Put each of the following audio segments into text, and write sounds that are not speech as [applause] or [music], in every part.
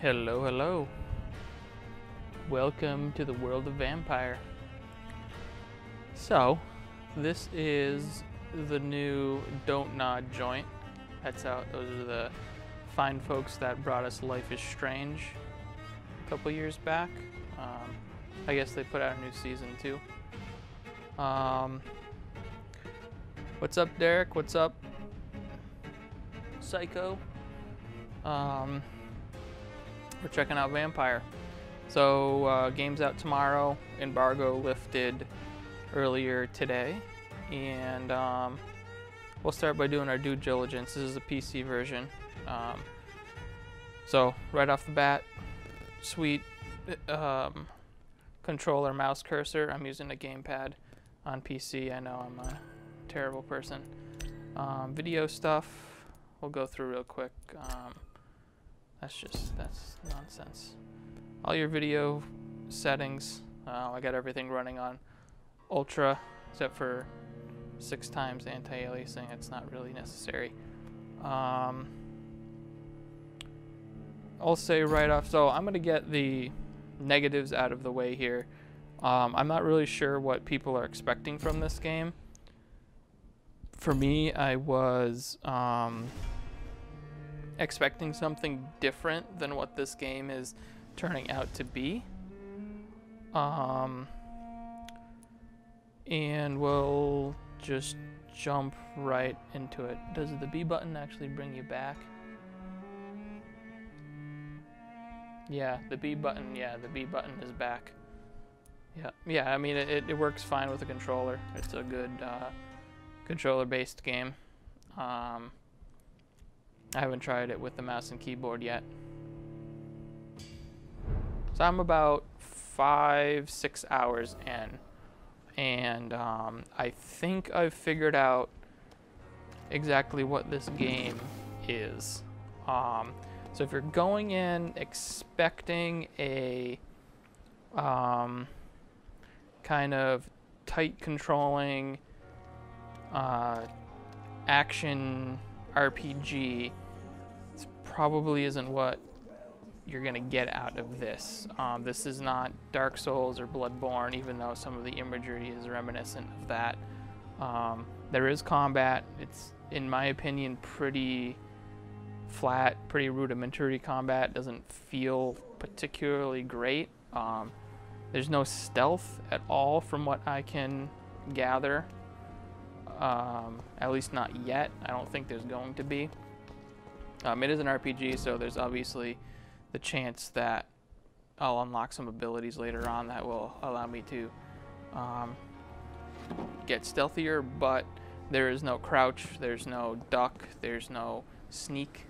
Hello, hello. Welcome to the world of Vampyr. So, this is the new DONTNOD joint. That's out. Those are the fine folks that brought us Life is Strange a couple years back. Um, I guess they put out a new season too. Um, what's up, Derek? What's up, Psycho? Um, we're checking out Vampyr. So, uh, game's out tomorrow. Embargo lifted earlier today. And um, we'll start by doing our due diligence. This is a PC version. Um, so, right off the bat, sweet um, controller mouse cursor. I'm using a gamepad on PC. I know I'm a terrible person. Um, video stuff, we'll go through real quick. Um, that's just, that's nonsense. All your video settings, uh, I got everything running on ultra, except for six times anti-aliasing. It's not really necessary. Um, I'll say right off, so I'm going to get the negatives out of the way here. Um, I'm not really sure what people are expecting from this game. For me, I was um, expecting something different than what this game is turning out to be. Um, and we'll just jump right into it. Does the B button actually bring you back? Yeah, the B button, yeah, the B button is back. Yeah, yeah, I mean, it, it works fine with a controller. It's a good uh, controller-based game. Um, I haven't tried it with the mouse and keyboard yet. So I'm about five, six hours in. And um, I think I've figured out exactly what this game is. Um, so if you're going in expecting a um, kind of tight controlling uh, action RPG, probably isn't what you're going to get out of this. Um, this is not Dark Souls or Bloodborne, even though some of the imagery is reminiscent of that. Um, there is combat. It's, in my opinion, pretty flat, pretty rudimentary combat. Doesn't feel particularly great. Um, there's no stealth at all from what I can gather. Um, at least not yet. I don't think there's going to be. Um, it is an RPG, so there's obviously the chance that I'll unlock some abilities later on that will allow me to um, get stealthier, but there is no crouch, there's no duck, there's no sneak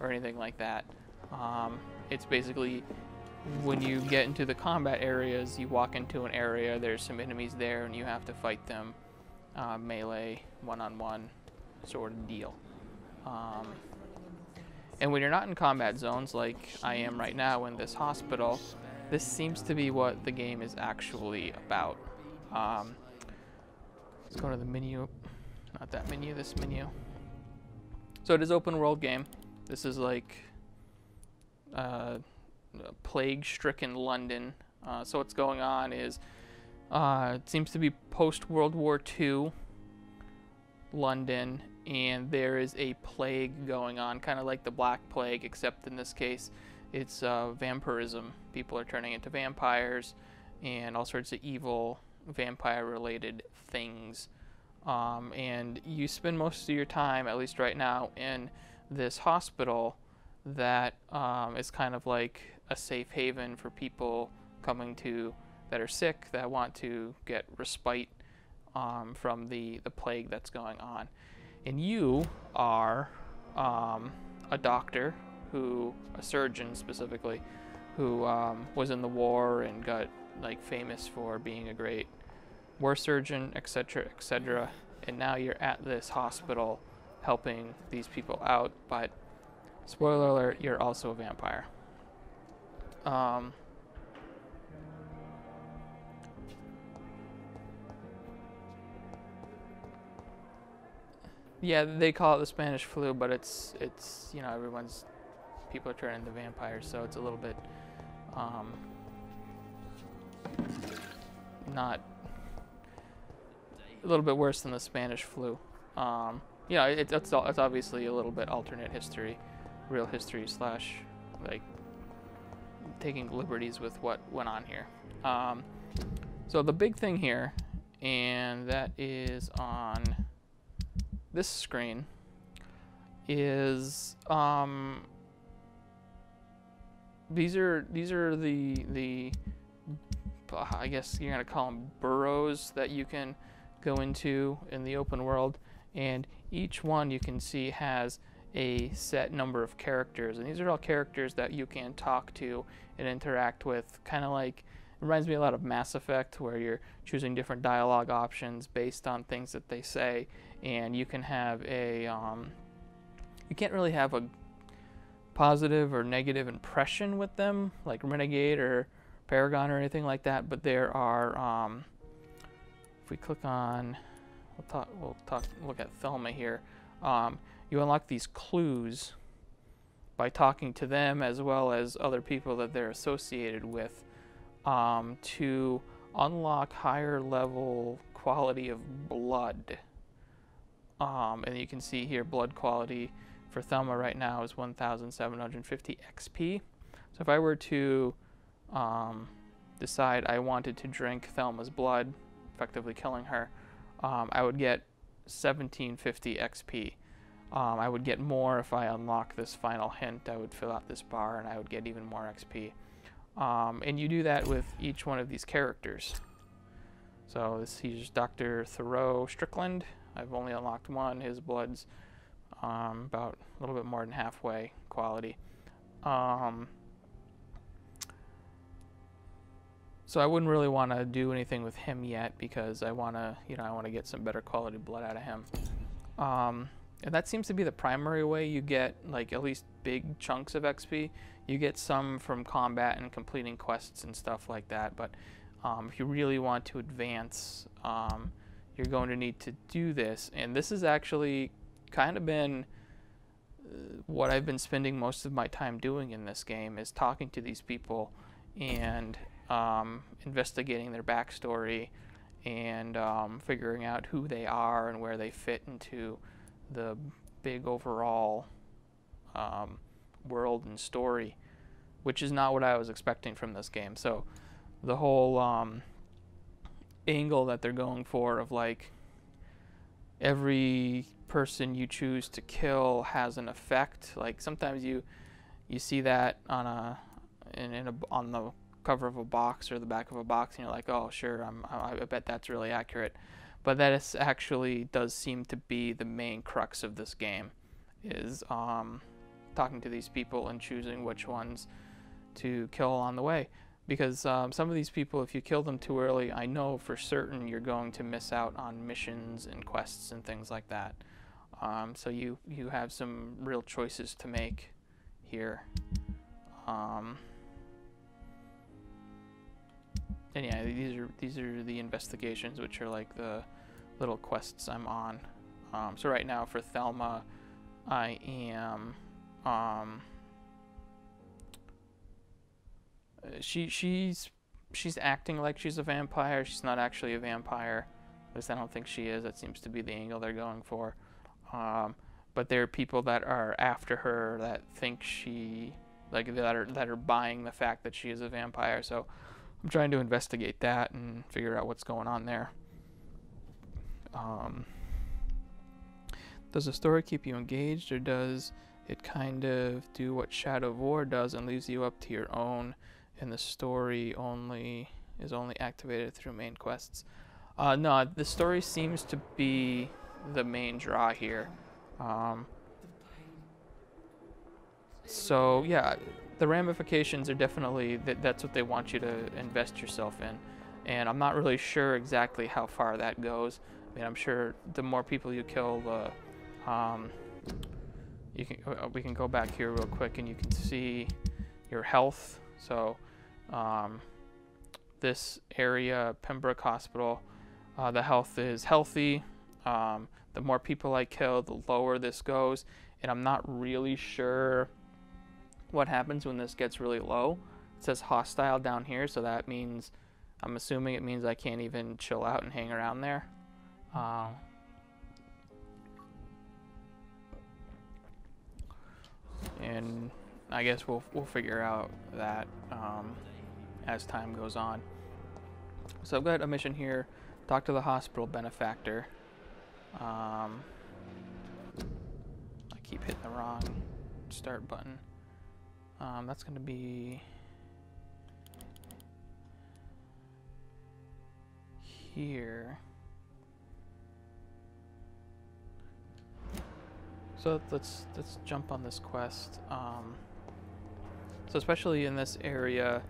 or anything like that. Um, it's basically when you get into the combat areas, you walk into an area, there's some enemies there, and you have to fight them uh, melee, one-on-one sort of deal. Um, and when you're not in combat zones like I am right now in this hospital, this seems to be what the game is actually about. Um, let's go to the menu. Not that menu, this menu. So it is open world game. This is like uh, plague-stricken London. Uh, so what's going on is uh, it seems to be post-World War II London, and there is a plague going on, kind of like the Black Plague, except in this case it's uh, vampirism. People are turning into vampires and all sorts of evil vampire-related things. Um, and you spend most of your time, at least right now, in this hospital that um, is kind of like a safe haven for people coming to that are sick that want to get respite um, from the, the plague that's going on. And you are um, a doctor who, a surgeon specifically, who um, was in the war and got like famous for being a great war surgeon, etc., etc. And now you're at this hospital helping these people out. But spoiler alert, you're also a vampire. Um, Yeah, they call it the Spanish flu, but it's it's you know everyone's people are turning into vampires, so it's a little bit um, not a little bit worse than the Spanish flu. Um, it, it's it's obviously a little bit alternate history, real history slash like taking liberties with what went on here. Um, so the big thing here, and that is on this screen, is um, these are these are the the I guess you're gonna call them burrows that you can go into in the open world, and each one you can see has a set number of characters, and these are all characters that you can talk to and interact with, kind of like reminds me a lot of Mass Effect, where you're choosing different dialogue options based on things that they say, and you can have a um, you can't really have a positive or negative impression with them, like Renegade or Paragon or anything like that. But there are, um, if we click on, we'll talk, we'll talk, look at Thelma here. Um, you unlock these clues by talking to them as well as other people that they're associated with um, to unlock higher level quality of blood. Um, and you can see here blood quality for Thelma right now is 1750 XP. So if I were to um, decide I wanted to drink Thelma's blood, effectively killing her, um, I would get 1750 XP. Um, I would get more if I unlock this final hint. I would fill out this bar and I would get even more XP. Um, and you do that with each one of these characters. So this he's Dr. Thoreau Strickland. I've only unlocked one. His blood's um, about a little bit more than halfway quality. Um, so I wouldn't really want to do anything with him yet because I want to, you know, I want to get some better quality blood out of him. Um, and that seems to be the primary way you get like at least big chunks of XP. You get some from combat and completing quests and stuff like that. But um, if you really want to advance, um, you're going to need to do this. And this has actually kind of been uh, what I've been spending most of my time doing in this game is talking to these people and um, investigating their backstory and um, figuring out who they are and where they fit into the big overall um, world and story, which is not what I was expecting from this game. So the whole um, angle that they're going for of like every person you choose to kill has an effect. Like sometimes you you see that on a in, in a, on the cover of a box or the back of a box, and you're like, oh sure, I'm, I, I bet that's really accurate but that actually does seem to be the main crux of this game is um, talking to these people and choosing which ones to kill on the way. Because um, some of these people if you kill them too early i know for certain you're going to miss out on missions and quests and things like that. Um, so you you have some real choices to make here. Um, and yeah, these are these are the investigations, which are like the little quests I'm on. Um, so right now for Thelma, I am. Um, she she's she's acting like she's a vampire. She's not actually a vampire. At least I don't think she is. That seems to be the angle they're going for. Um, but there are people that are after her that think she like that are that are buying the fact that she is a vampire. So I'm trying to investigate that and figure out what's going on there. Um, does the story keep you engaged, or does it kind of do what Shadow of War does and leaves you up to your own, and the story only is only activated through main quests? Uh, no, the story seems to be the main draw here. Um, so yeah, the ramifications are definitely that that's what they want you to invest yourself in and i'm not really sure exactly how far that goes i mean i'm sure the more people you kill the um, you can uh, we can go back here real quick and you can see your health so um, this area pembroke hospital uh, the health is healthy um, the more people i kill the lower this goes and i'm not really sure what happens when this gets really low. It says hostile down here, so that means I'm assuming it means I can't even chill out and hang around there. And I guess we'll we'll figure out that um, as time goes on. So I've got a mission here. Talk to the hospital benefactor. Um, I keep hitting the wrong start button. Um, that's going to be here. So let's let's jump on this quest. Um, so especially in this area,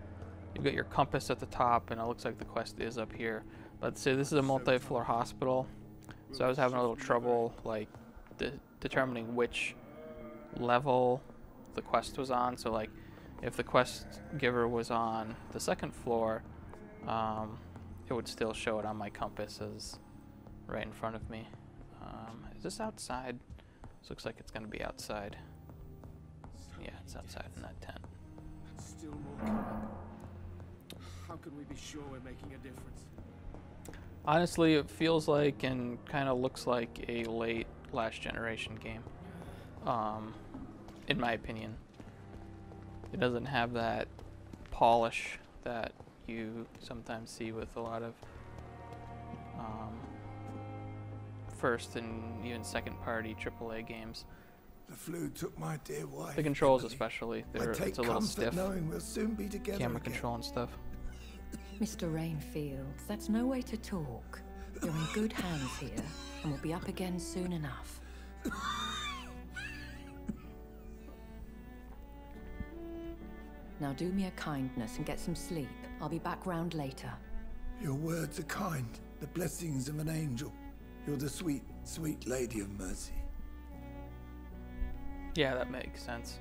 you've got your compass at the top, and it looks like the quest is up here. But say this is a multi-floor hospital, so I was having a little trouble like de determining which level the quest was on. So like, if the quest giver was on the second floor, um, it would still show it on my compass as right in front of me. Um, is this outside? This looks like it's going to be outside. Yeah, it's outside in that tent. Still more. How can we be sure we're making a difference? Honestly, it feels like and kind of looks like a late last generation game. Um, in my opinion. It doesn't have that polish that you sometimes see with a lot of first and even second party AAA games. The flu took my dear wife. The controls, Emily. especially, they're it's a little comfort stiff. knowing we'll soon be together Camera again. control and stuff. Mr. Rainfield, that's no way to talk. You're in good hands here, and we'll be up again soon enough. Now do me a kindness and get some sleep. I'll be back round later. Your words are kind, the blessings of an angel. You're the sweet, sweet lady of mercy. Yeah, that makes sense.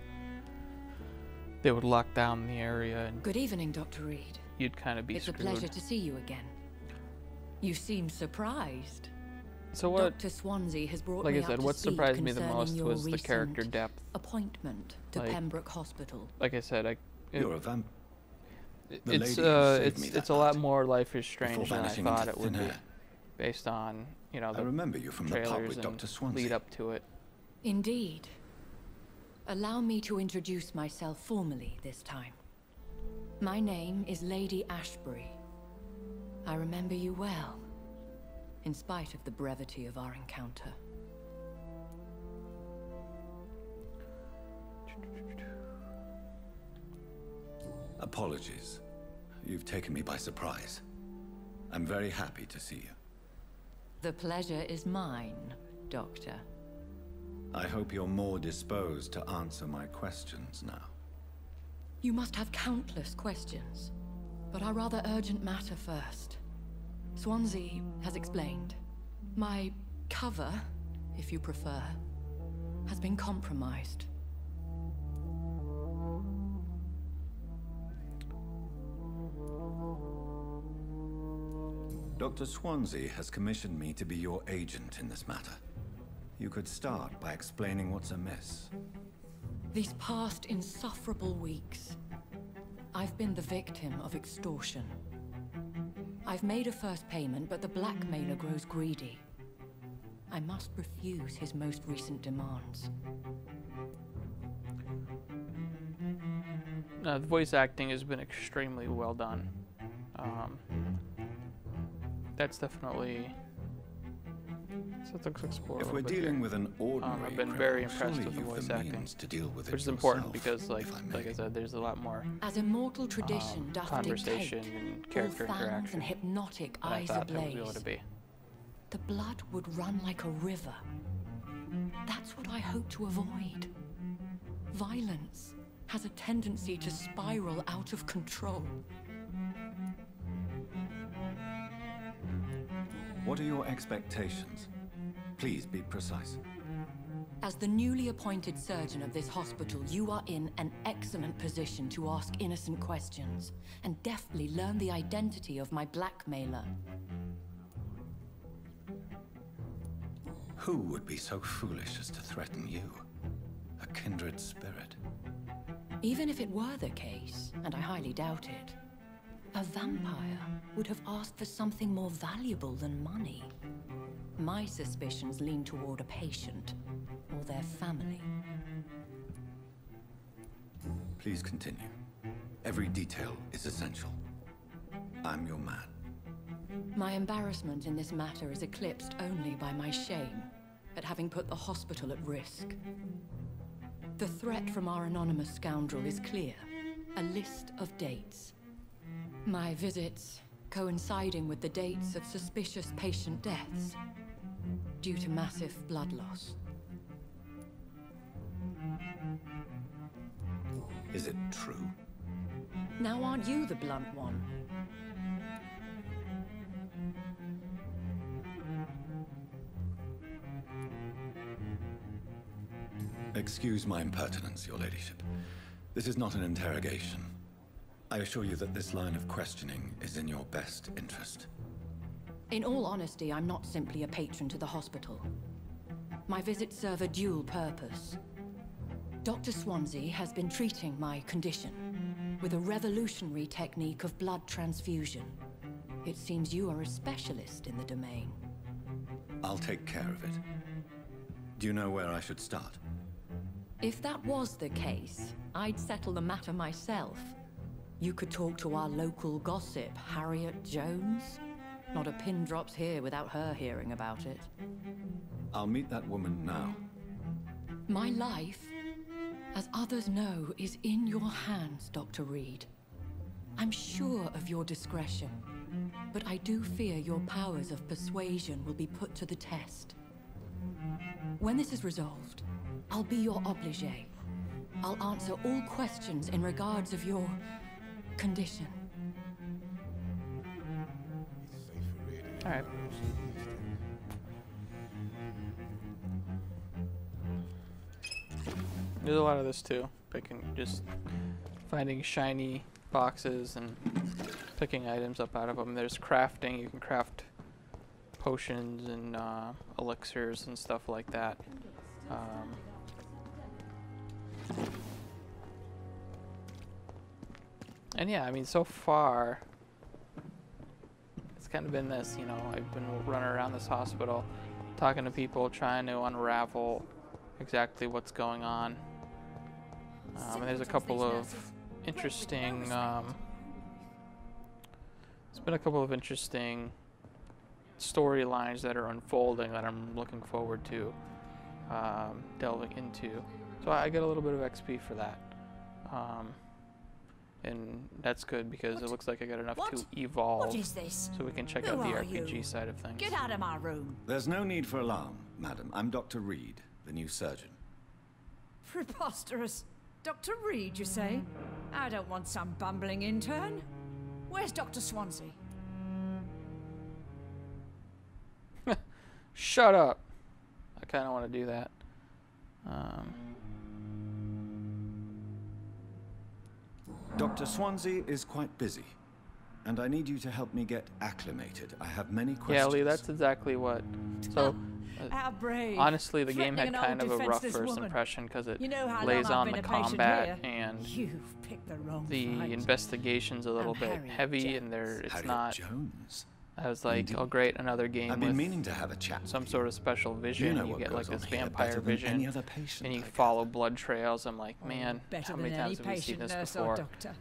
They would lock down the area and Good evening, Dr. Reed. you'd kind of be it's screwed. a pleasure to see you again. You seem surprised. so what? Dr. Swansea has brought Like me I said, up to what surprised me the concerning most your was the character depth. Appointment to Like- Pembroke Hospital. Like I said, I. It, You're a vamp. the it's lady uh, it's it's that a lot more Life is before Strange than I thought it would thin be, based on you know I remember you from the pub with Dr. Swansea. lead up to it. Indeed. Allow me to introduce myself formally this time. My name is Lady Ashbury. I remember you well, in spite of the brevity of our encounter. Apologies. You've taken me by surprise. I'm very happy to see you. The pleasure is mine, Doctor. I hope you're more disposed to answer my questions now. You must have countless questions, but our rather urgent matter first. Swansea has explained. My cover, if you prefer, has been compromised. Dr. Swansea has commissioned me to be your agent in this matter. You could start by explaining what's amiss. These past insufferable weeks, I've been the victim of extortion. I've made a first payment, but the blackmailer grows greedy. I must refuse his most recent demands. Uh, the voice acting has been extremely well done. Um, that's definitely. So let's explore. If we're bit here. dealing with an ordinary I've been very impressed with the you've voice acting, means to deal with it which is important because, like, I like I said, there's a lot more As immortal tradition um, doth conversation dictate, and character all fangs interaction and hypnotic than I eyes thought there would be ablaze. able to be. The blood would run like a river. That's what I hope to avoid. Violence has a tendency to spiral out of control. What are your expectations? Please be precise. As the newly appointed surgeon of this hospital, you are in an excellent position to ask innocent questions and deftly learn the identity of my blackmailer. Who would be so foolish as to threaten you? A kindred spirit. Even if it were the case, and I highly doubt it, a vampire would have asked for something more valuable than money. My suspicions lean toward a patient or their family. Please continue. Every detail is essential. I'm your man. My embarrassment in this matter is eclipsed only by my shame at having put the hospital at risk. The threat from our anonymous scoundrel is clear. A list of dates. My visits coinciding with the dates of suspicious patient deaths due to massive blood loss. Is it true? Now aren't you the blunt one? Excuse my impertinence, your ladyship. This is not an interrogation. I assure you that this line of questioning is in your best interest. In all honesty, I'm not simply a patron to the hospital. My visits serve a dual purpose. Dr. Swansea has been treating my condition with a revolutionary technique of blood transfusion. It seems you are a specialist in the domain. I'll take care of it. Do you know where I should start? If that was the case, I'd settle the matter myself. You could talk to our local gossip, Harriet Jones. Not a pin drops here without her hearing about it. I'll meet that woman now. My life, as others know, is in your hands, Dr. Reed. I'm sure of your discretion, but I do fear your powers of persuasion will be put to the test. When this is resolved, I'll be your obligé. I'll answer all questions in regards of your condition. Alright. There's a lot of this too. Picking just finding shiny boxes and picking items up out of them. There's crafting. You can craft potions and uh, elixirs and stuff like that. Um, and yeah, I mean, so far, it's kind of been this, you know, I've been running around this hospital, talking to people, trying to unravel exactly what's going on. Um, and there's a couple of interesting, um, there's been a couple of interesting storylines that are unfolding that I'm looking forward to um, delving into. So I get a little bit of XP for that. Um, and that's good because What? it looks like I got enough What? to evolve What is this? so we can check Who out the RPG you? side of things. Get out of my room. There's no need for alarm, madam. I'm Dr. Reed, the new surgeon. Preposterous. Dr. Reed, you say? I don't want some bumbling intern. Where's Dr. Swansea? [laughs] Shut up. I kind of want to do that. Um, Dr. Swansea is quite busy, and I need you to help me get acclimated. I have many questions. yeah, Lee, that's exactly what. So, uh, How brave. honestly, the game had kind of a rough first woman. impression because it You know how lays on the combat and You've picked the wrong the investigation's a little I'm bit Harriet heavy, and Jones. there it's Harriet not. Jones. I was like, Indeed. oh great, another game I've been with meaning to have a chat. some sort of special vision. You know you get like this vampire vision, any other patient, and you I follow gather. blood trails. I'm like, man, Better how many times have we seen this before? doctor.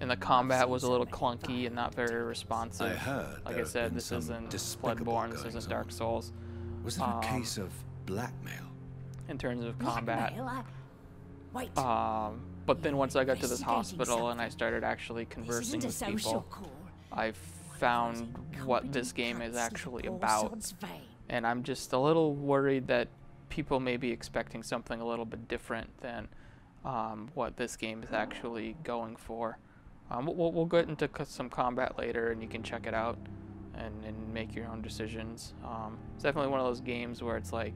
And the combat was a little clunky and not very responsive. I heard Like I said, this isn't despicable Bloodborne, this isn't Dark. Souls. Was it a um, case of blackmail? in terms of combat. Blackmail? Wait. Um, but then once I got to this Investigating hospital and I started actually conversing with social people, call. Found what this game is actually about. And I'm just a little worried that people may be expecting something a little bit different than um, what this game is actually going for. Um, we'll, we'll get into some combat later and you can check it out and, and make your own decisions. Um, it's definitely one of those games where it's like,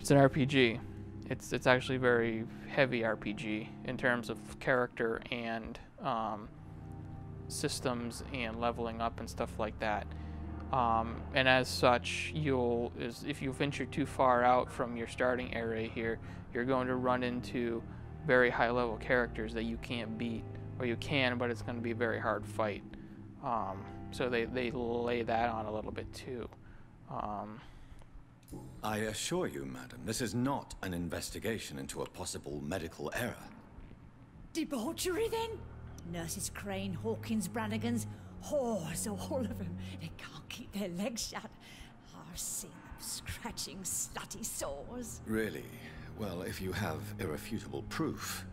it's an RPG. It's, it's actually very heavy RPG in terms of character and um, systems and leveling up and stuff like that. Um, and as such, you'll is if you venture too far out from your starting area here, you're going to run into very high level characters that you can't beat, or you can, but it's going to be a very hard fight. Um, so they, they lay that on a little bit too. Um, I assure you, madam, this is not an investigation into a possible medical error. Debauchery, then? Nurses Crane, Hawkins, Brannigans, whores, [laughs] all of them. They can't keep their legs shut. I've seen them scratching slutty sores. Really? Well, if you have irrefutable proof,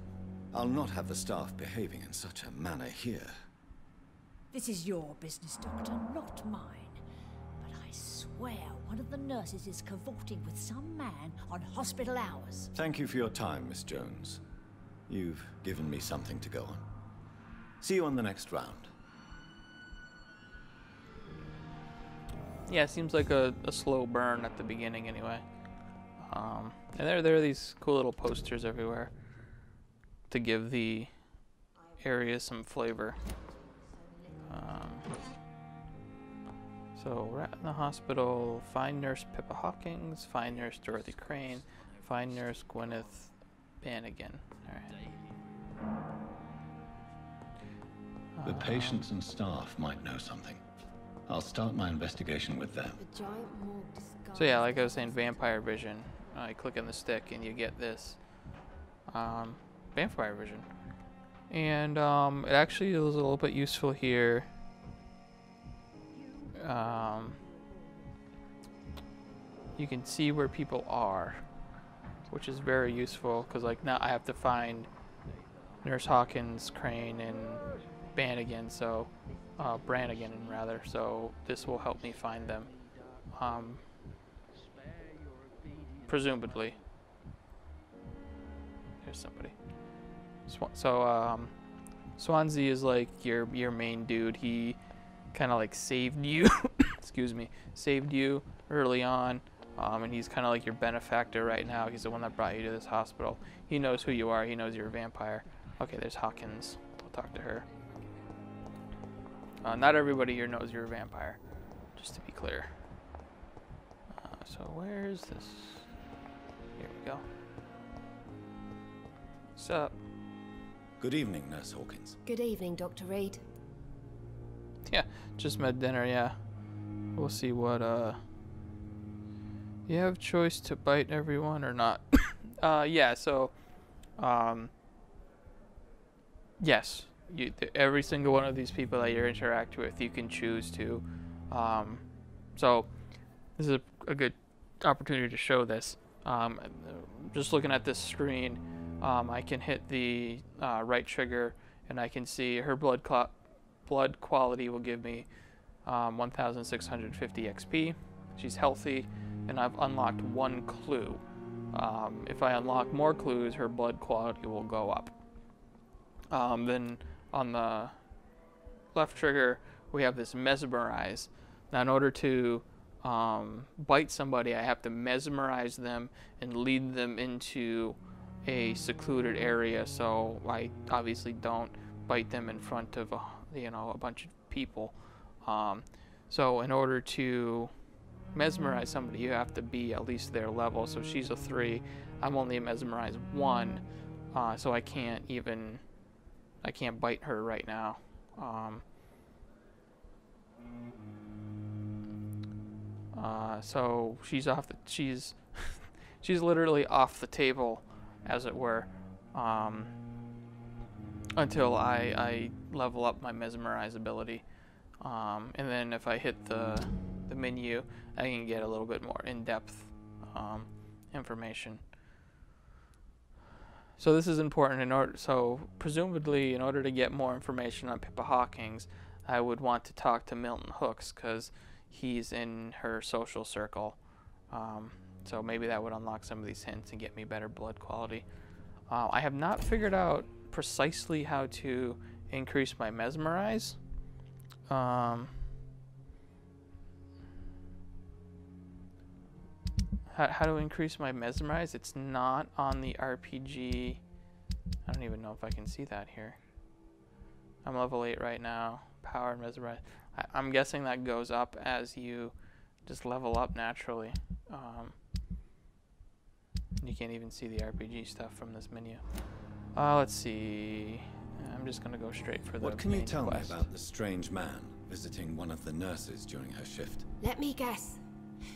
I'll not have the staff behaving in such a manner here. This is your business, Doctor, not mine. But I swear one of the nurses is cavorting with some man on hospital hours. Thank you for your time, Miss Jones. You've given me something to go on. See you on the next round. yeah, it seems like a, a slow burn at the beginning anyway. Um, and there, there are these cool little posters everywhere to give the area some flavor. Um, so, rat in the hospital, find nurse Pippa Hawkins, find nurse Dorothy Crane, find nurse Gwyneth Bannigan. Alright. The patients and staff might know something. I'll start my investigation with them. The giant morgue disguised So yeah, like I was saying, vampire vision. I click on the stick and you get this um, vampire vision, and um, it actually is a little bit useful here. Um, you can see where people are, which is very useful because like now I have to find Nurse Hawkins, Crane, and Bannigan. So uh, Brannigan rather. So this will help me find them. Um, presumably. There's somebody. So um, Swansea is like your your main dude. He kind of like saved you. [coughs] excuse me, saved you early on. Um, and he's kind of like your benefactor right now. He's the one that brought you to this hospital. He knows who you are. He knows you're a vampire. Okay, there's Hawkins. We'll talk to her. Uh, not everybody here knows you're a vampire, just to be clear. Uh, so where is this? Here we go. What's up? Good evening, Nurse Hawkins. Good evening, Dr. Reed. [laughs] Yeah, just met dinner. Yeah, we'll see what. Uh, you have choice to bite everyone or not. [coughs] uh, yeah. So, um, yes, you every single one of these people that you interact with, you can choose to. Um, so, this is a, a good opportunity to show this. Um, just looking at this screen, um, I can hit the uh, right trigger and I can see her blood clot blood quality will give me um, 1,650 XP. She's healthy, and I've unlocked one clue. Um, if I unlock more clues, her blood quality will go up. Um, then on the left trigger, we have this mesmerize. Now, in order to um, bite somebody, I have to mesmerize them and lead them into a secluded area. So I obviously don't bite them in front of a, you know a bunch of people. Um, so in order to mesmerize somebody, you have to be at least their level. So she's a three. I'm only a mesmerize one, uh, so I can't even I can't bite her right now. Um, uh, so she's off the she's [laughs] she's literally off the table, as it were, um, until I I level up my mesmerize ability, um, and then if I hit the the menu, I can get a little bit more in-depth um, information. So this is important in order. So presumably, in order to get more information on Pippa Hawkins, I would want to talk to Milton Hooks because he's in her social circle. Um, so maybe that would unlock some of these hints and get me better blood quality. Uh, I have not figured out precisely how to increase my mesmerize. Um, how, how to increase my mesmerize? It's not on the RPG. I don't even know if I can see that here. I'm level 8 right now. Power and mesmerize. I, I'm guessing that goes up as you just level up naturally. Um, you can't even see the RPG stuff from this menu. Uh, let's see. I'm just gonna go straight for the What can you tell quest. me about the strange man visiting one of the nurses during her shift? Let me guess.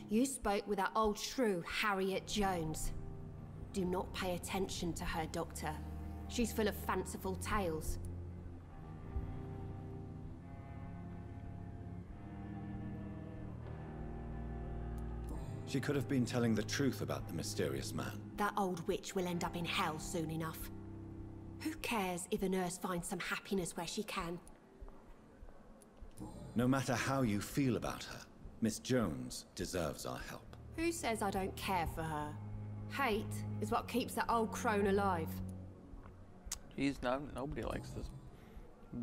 You spoke with that old shrew, Harriet Jones. Do not pay attention to her, Doctor. She's full of fanciful tales. She could have been telling the truth about the mysterious man. That old witch will end up in hell soon enough. Who cares if a nurse finds some happiness where she can? No matter how you feel about her, Miss Jones deserves our help. Who says I don't care for her? Hate is what keeps that old crone alive. Jeez, no, nobody likes this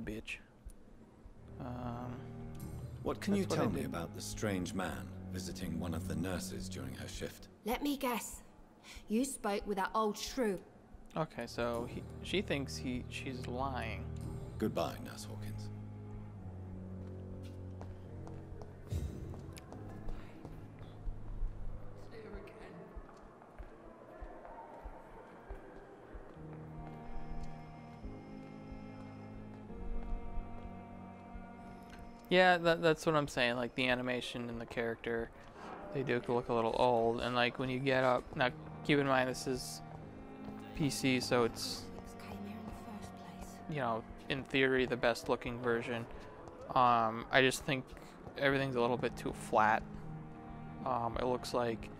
bitch. Um, What can you what tell me about the strange man visiting one of the nurses during her shift? Let me guess. You spoke with that old shrew. okay, so he, she thinks he she's lying. Goodbye, Nurse Hawkins. Yeah, that, that's what I'm saying. Like the animation and the character, they do look a little old. And like when you get up, now keep in mind this is PC, so it's you know in theory the best looking version. Um, I just think everything's a little bit too flat. Um, it looks like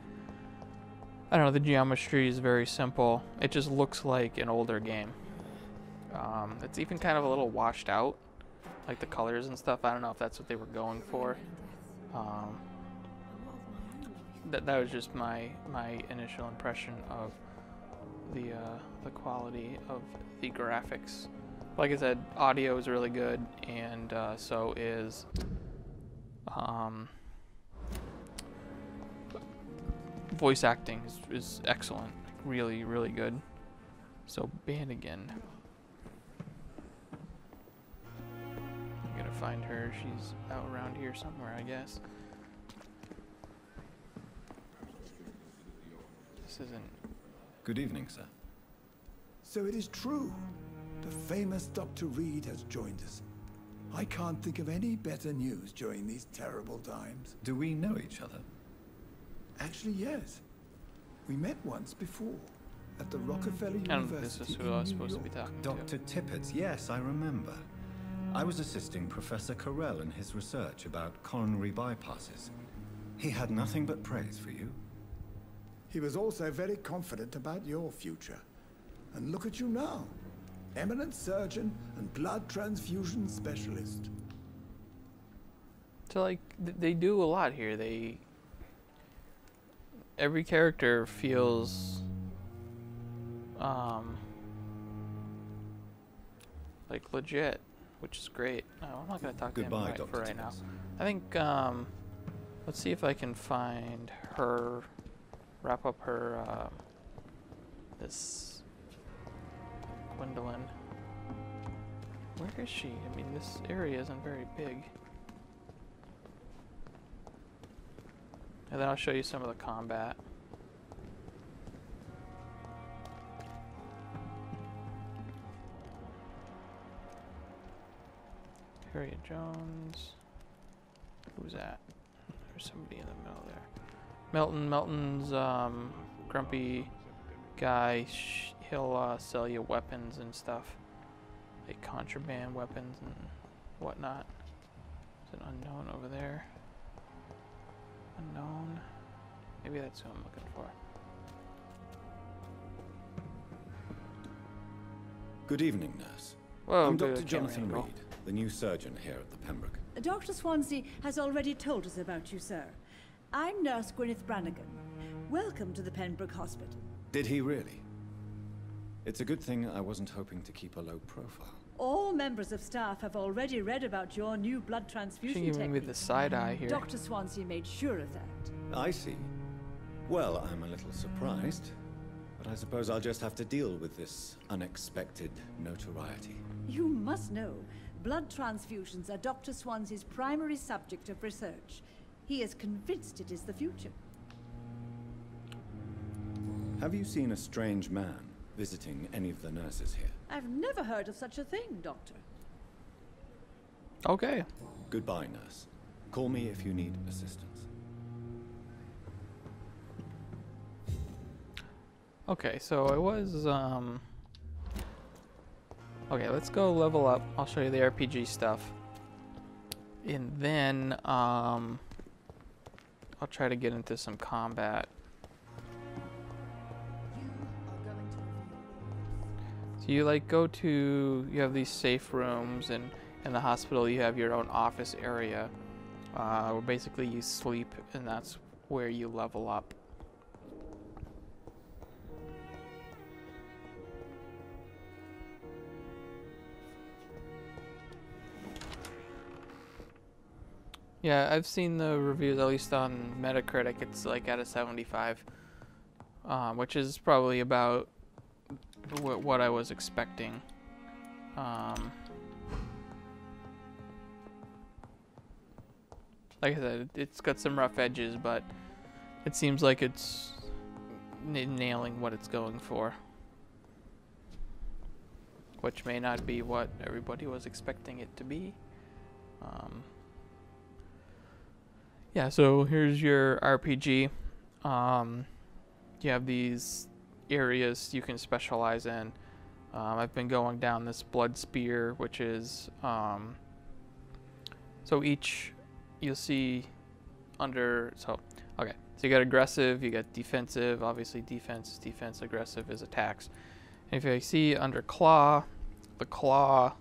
I don't know. The geometry is very simple. It just looks like an older game. Um, it's even kind of a little washed out, like the colors and stuff. I don't know if that's what they were going for. Um, that that was just my my initial impression of the uh, the quality of the graphics. Like I said, audio is really good, and uh, so is um, voice acting is, is excellent, really really good. So Bannigan. I'm gonna find her. She's out around here somewhere, I guess. This isn't. Good evening, sir. So it is true. The famous Dr. Reed has joined us. I can't think of any better news during these terrible times. Do we know each other? Actually, yes. We met once before at the hmm. Rockefeller And University this is who I was New supposed to be York. talking to. Dr. Tippett, yes, I remember. I was assisting Professor Carrel in his research about coronary bypasses. He had nothing but praise for you. He was also very confident about your future. And look at you now. Eminent surgeon and blood transfusion specialist. So like th- they do a lot here. They every character feels um like legit, which is great. No, I'm not gonna talk to him right, for right now. I think um let's see if I can find her wrap up her uh, this Gwendolyn. Where is she? I mean this area isn't very big. And then I'll show you some of the combat. Harriet Jones. Who's that? There's somebody in the middle there. Melton. Melton's um, grumpy guy. He'll uh, sell you weapons and stuff, like contraband weapons and whatnot. There's an unknown over there. Unknown. Maybe that's who I'm looking for. Good evening, nurse. Whoa, I'm Dr. Jonathan. Reed, the new surgeon here at the Pembroke. Dr. Swansea has already told us about you, sir. I'm Nurse Gwyneth Brannigan. Welcome to the Pembroke Hospital. Did he really? It's a good thing I wasn't hoping to keep a low profile. All members of staff have already read about your new blood She transfusion giving me technique. the side eye here. Dr. Swansea made sure of that. I see. Well, I'm a little surprised, but I suppose I'll just have to deal with this unexpected notoriety. You must know, blood transfusions are Dr. Swansea's primary subject of research. He is convinced it is the future. Have you seen a strange man visiting any of the nurses here. I've never heard of such a thing, Doctor. Okay. Goodbye, nurse. Call me if you need assistance. Okay, so I was, um... Okay, let's go level up. I'll show you the RPG stuff. And then, um... I'll try to get into some combat. So you, like, go to... You have these safe rooms, and in the hospital you have your own office area. Uh, where basically you sleep, and that's where you level up. Yeah, I've seen the reviews, at least on Metacritic, it's like at a 75, um, which is probably about wh- what I was expecting. Um, like I said, it's got some rough edges, but it seems like it's nailing what it's going for. Which may not be what everybody was expecting it to be. Um, yeah, so here's your RPG. Um, you have these areas you can specialize in. Um, I've been going down this blood spear, which is um, so each you'll see under so okay. So you got aggressive, you got defensive. Obviously, defense is defense. Aggressive is attacks. And if you see under claw, the claw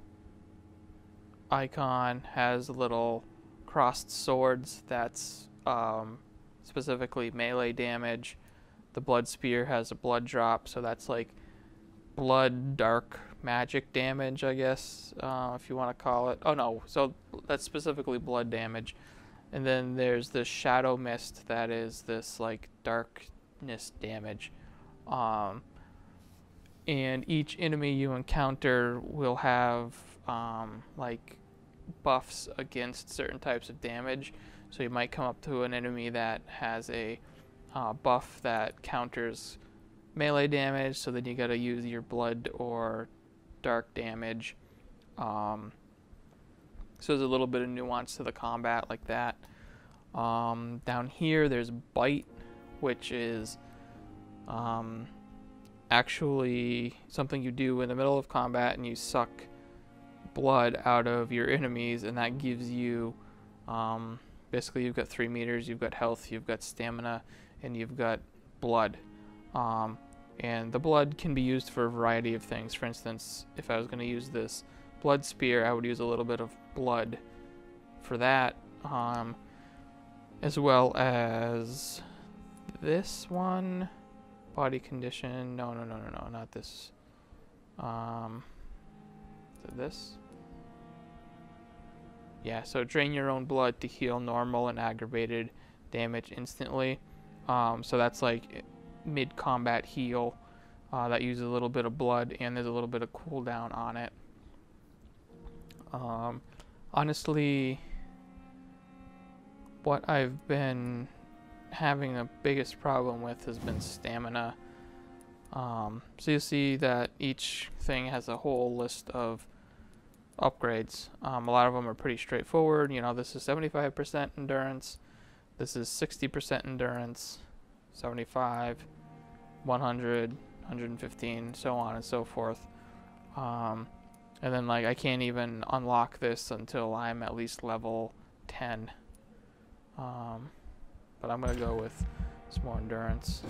icon has a little crossed swords that's um, specifically melee damage. The blood spear has a blood drop, so that's like blood dark magic damage, I guess, uh, if you want to call it. Oh no, so that's specifically blood damage. And then there's the shadow mist that is this like darkness damage. Um, and each enemy you encounter will have um, like buffs against certain types of damage. So you might come up to an enemy that has a uh, buff that counters melee damage, so then you gotta use your blood or dark damage. Um, so there's a little bit of nuance to the combat like that. Um, down here, there's bite, which is um, actually something you do in the middle of combat, and you suck blood out of your enemies, and that gives you um, basically you've got three meters, you've got health, you've got stamina, and you've got blood. Um, and the blood can be used for a variety of things. For instance, if I was going to use this blood spear, I would use a little bit of blood for that, um, as well as this one. Body condition. No, no, no, no, no, not this. Um, it this? Yeah, so drain your own blood to heal normal and aggravated damage instantly. Um, so that's like mid combat heal uh, that uses a little bit of blood and there's a little bit of cooldown on it. Um, honestly, what I've been having the biggest problem with has been stamina. Um, so you see that each thing has a whole list of upgrades. Um, a lot of them are pretty straightforward. You know, this is 75% endurance. This is 60% endurance, 75, 100, 115, so on and so forth. Um, and then like I can't even unlock this until I'm at least level 10. Um, but I'm gonna go with some more endurance.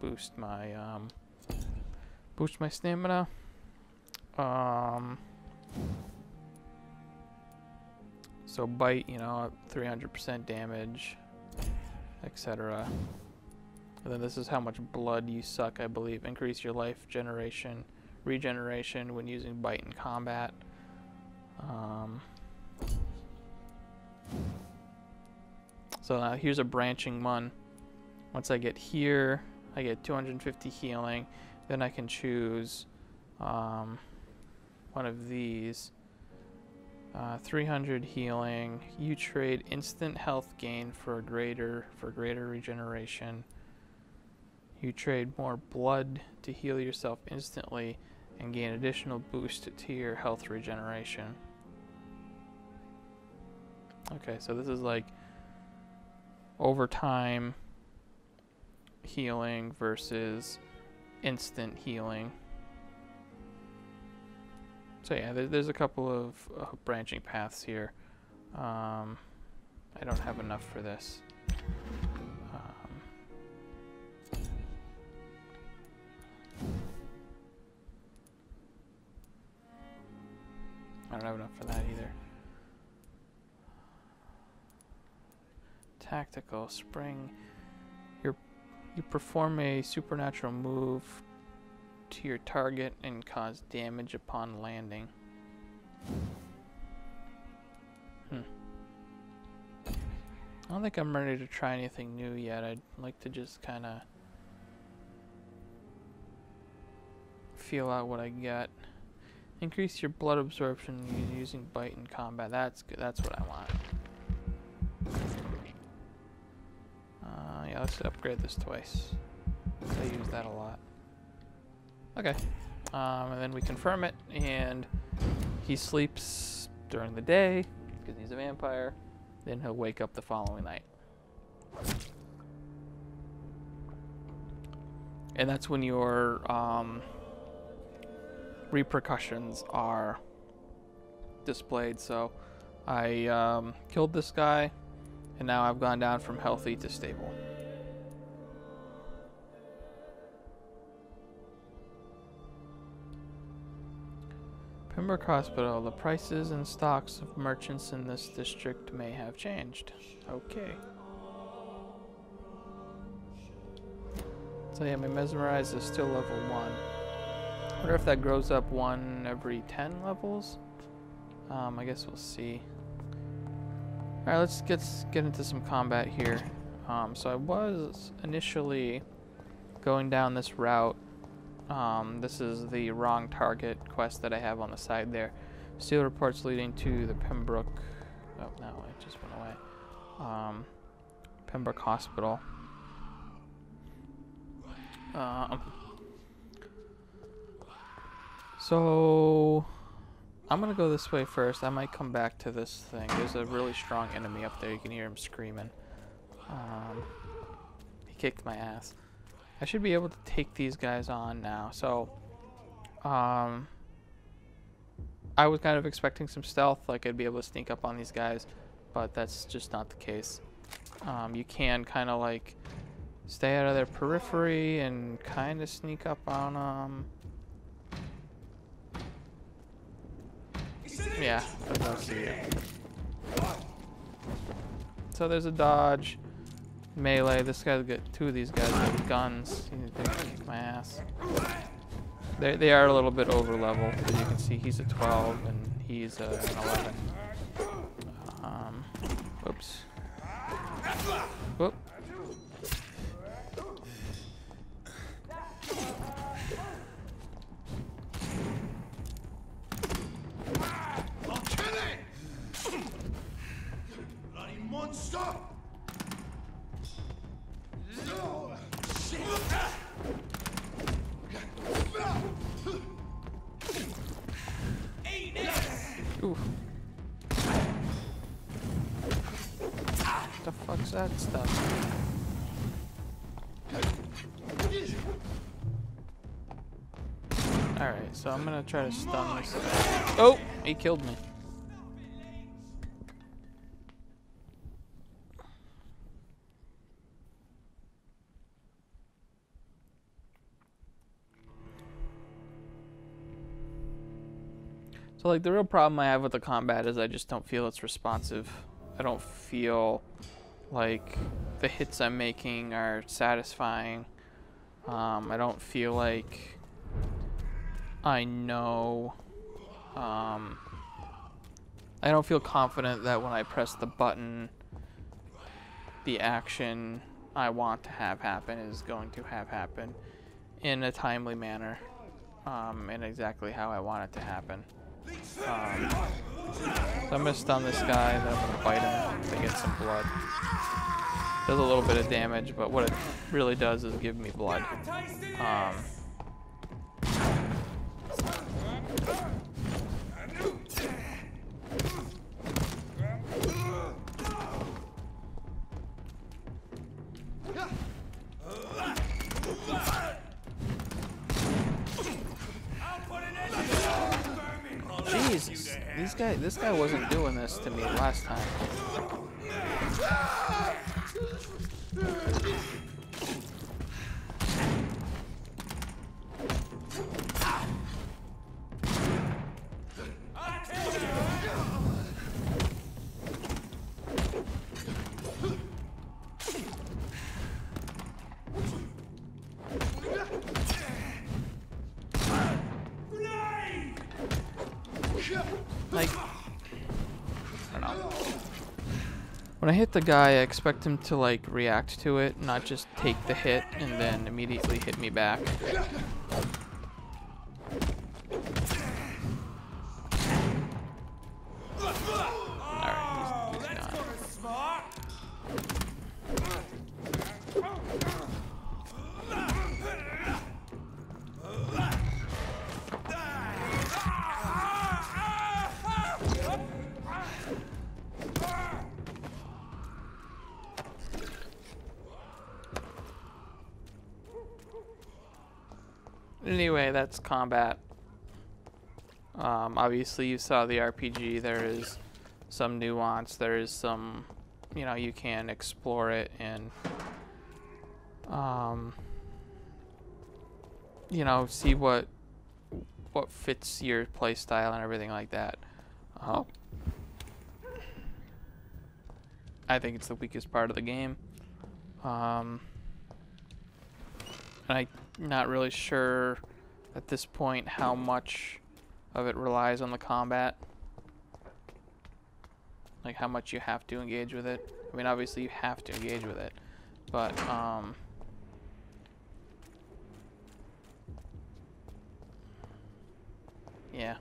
Boost my um, boost my stamina. Um, so bite, you know, 300% damage, etc. And then this is how much blood you suck, I believe. Increase your life generation, regeneration when using bite in combat. Um, so now here's a branching one. Once I get here, I get 250 healing. Then I can choose um, one of these. Uh, 300 healing. You trade instant health gain for a greater for greater regeneration. You trade more blood to heal yourself instantly and gain additional boost to your health regeneration. Okay, so this is like over time healing versus instant healing. So yeah, there, there's a couple of uh, branching paths here. Um, I don't have enough for this. Um, I don't have enough for that either. Tactical spring. You perform a supernatural move to your target and cause damage upon landing. Hmm. I don't think I'm ready to try anything new yet. I'd like to just kind of feel out what I get. Increase your blood absorption using bite in combat. That's good. That's what I want. Let's upgrade this twice. I use that a lot. Okay. Um, and then we confirm it, and he sleeps during the day because he's a vampire. Then he'll wake up the following night. And that's when your um, repercussions are displayed. So I um, killed this guy, and now I've gone down from healthy to stable. Pembroke Hospital. The prices and stocks of merchants in this district may have changed. Okay. So yeah, my mesmerize is still level 1. wonder if that grows up one every 10 levels? Um, I guess we'll see. Alright, let's get, get into some combat here. Um, so I was initially going down this route um, this is the wrong target quest that I have on the side there. Steal reports leading to the Pembroke. Oh no, it just went away. Um, Pembroke Hospital. Um, so I'm gonna go this way first. I might come back to this thing. There's a really strong enemy up there. You can hear him screaming. Um, he kicked my ass. I should be able to take these guys on now. So, um, I was kind of expecting some stealth, like I'd be able to sneak up on these guys, but that's just not the case. Um, you can kind of like stay out of their periphery and kind of sneak up on them. Yeah, see you. So there's a dodge melee. This guy's got two of these guys with guns. He's gonna kick my ass. They, they are a little bit over level, as you can see he's a 12 and he's uh, an 11. Um, whoops. Whoop. So I'm gonna try to stun this guy. Oh! He killed me. So like the real problem I have with the combat is I just don't feel it's responsive. I don't feel like the hits I'm making are satisfying. Um, I don't feel like I know. Um, I don't feel confident that when I press the button, the action I want to have happen is going to have happen in a timely manner um, and exactly how I want it to happen. Um, so I'm gonna stun this guy, then I'm gonna bite him to get some blood. does a little bit of damage, but what it really does is give me blood. Um, Jesus, guy, this guy wasn't doing this to me last time. I hit the guy, I expect him to like react to it, not just take the hit and then immediately hit me back. That's combat. Um, obviously, you saw the RPG. There is some nuance. There is some, you know, you can explore it and, um, you know, see what what fits your playstyle and everything like that. Uh, I think it's the weakest part of the game. Um, and I'm not really sure at this point how much of it relies on the combat. Like how much you have to engage with it. I mean, obviously you have to engage with it, but um, yeah.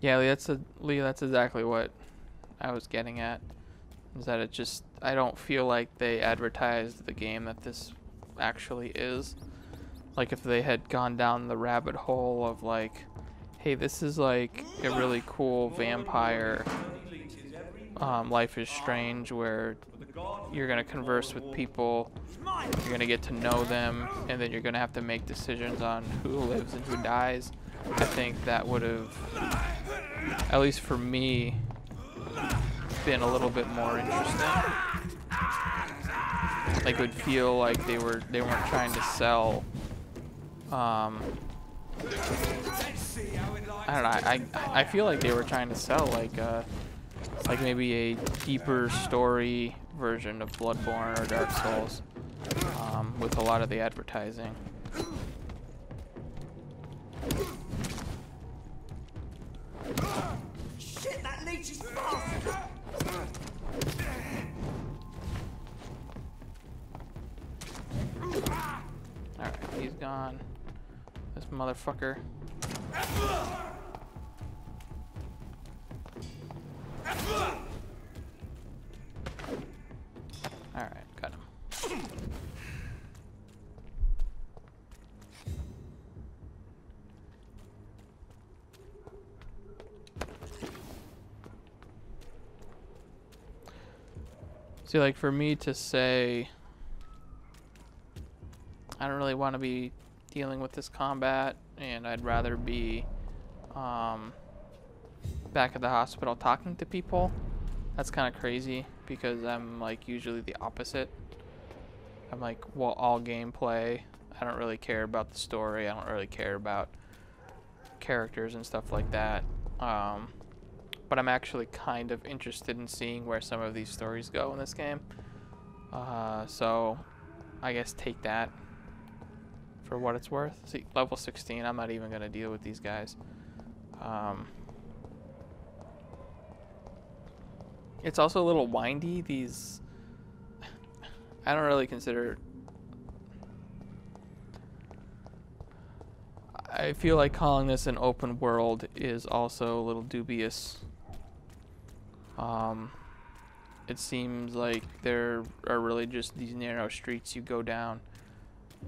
Yeah, Lee, that's a, Lee, that's exactly what I was getting at. Is that it just I don't feel like they advertised the game that this actually is. Like if they had gone down the rabbit hole of like, hey, this is like a really cool vampire um, Life is Strange where you're gonna converse with people, you're gonna get to know them, and then you're gonna have to make decisions on who lives and who dies. I think that would have, at least for me, been a little bit more interesting. Like would feel like they were they weren't trying to sell. Um, I don't know. I, I I feel like they were trying to sell like uh like maybe a deeper story version of Bloodborne or Dark Souls um, with a lot of the advertising. Shit, that leech is fast! Alright, he's gone. This motherfucker. See, like, for me to say, I don't really want to be dealing with this combat, and I'd rather be um, back at the hospital talking to people. That's kind of crazy because I'm like usually the opposite. I'm like, well, all gameplay. I don't really care about the story. I don't really care about characters and stuff like that. Um, but I'm actually kind of interested in seeing where some of these stories go in this game. Uh, so I guess take that for what it's worth. See, level 16, I'm not even going to deal with these guys. Um, it's also a little windy, these... I don't really consider... I feel like calling this an open world is also a little dubious um, it seems like there are really just these narrow streets you go down,